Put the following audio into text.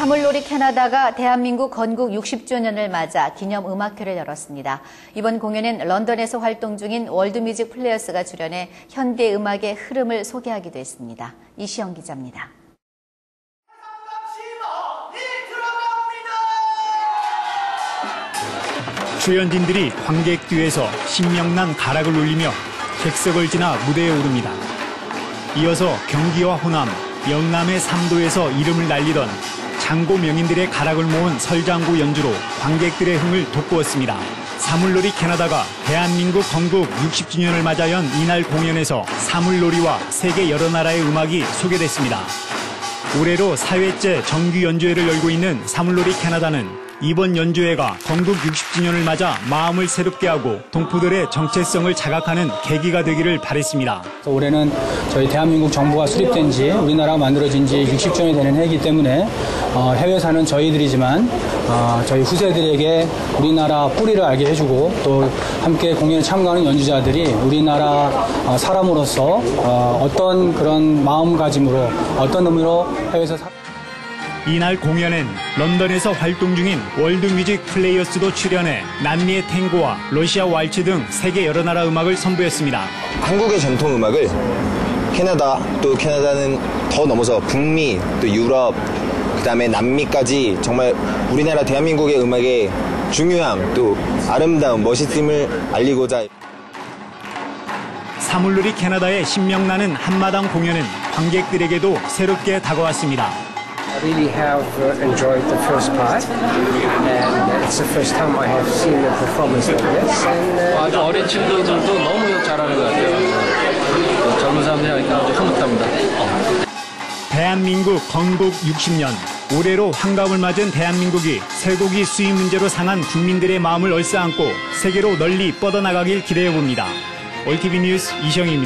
사물놀이 캐나다가 대한민국 건국 60주년을 맞아 기념 음악회를 열었습니다. 이번 공연은 런던에서 활동 중인 월드뮤직 플레이어스가 출연해 현대 음악의 흐름을 소개하기도 했습니다. 이시영 기자입니다. 출연진들이 관객 뒤에서 신명난 가락을 울리며 객석을 지나 무대에 오릅니다. 이어서 경기와 호남, 영남의 삼도에서 이름을 날리던 장고 명인들의 가락을 모은 설장구 연주로 관객들의 흥을 돋구었습니다. 사물놀이 캐나다가 대한민국 건국 60주년을 맞아 연 이날 공연에서 사물놀이와 세계 여러 나라의 음악이 소개됐습니다. 올해로 4회째 정규 연주회를 열고 있는 사물놀이 캐나다는 이번 연주회가 건국 60주년을 맞아 마음을 새롭게 하고 동포들의 정체성을 자각하는 계기가 되기를 바랬습니다. 올해는 저희 대한민국 정부가 수립된 지 우리나라가 만들어진 지 60주년이 되는 해이기 때문에 어, 해외 사는 저희들이지만 어, 저희 후세들에게 우리나라 뿌리를 알게 해주고 또 함께 공연에 참가하는 연주자들이 우리나라 어, 사람으로서 어 떤 그런 마음가짐으로 어떤 의미로 해외에서 사... 이날 공연엔 런던에서 활동 중인 월드뮤직 플레이어스도 출연해 남미의 탱고와 러시아 왈츠 등 세계 여러 나라 음악을 선보였습니다. 한국의 전통 음악을 캐나다 또 캐나다는 더 넘어서 북미 또 유럽 그 다음에 남미까지 정말 우리나라 대한민국의 음악의 중요함 또 아름다움 멋있음을 알리고자 사물놀이 캐나다의 신명나는 한마당 공연은 관객들에게도 새롭게 다가왔습니다. I really have uh, enjoyed the first part, and it's the first time I have seen a performance like this. And, uh, 아주 어린 친구들도 너무 잘하는 것 같아요. 젊은 사람들 대한민국 건국 60년 올해로 환갑을 맞은 대한민국이 쇠고기 수입 문제로 상한 국민들의 마음을 얼싸안고 세계로 널리 뻗어나가길 기대해 봅니다. 올티비 뉴스 you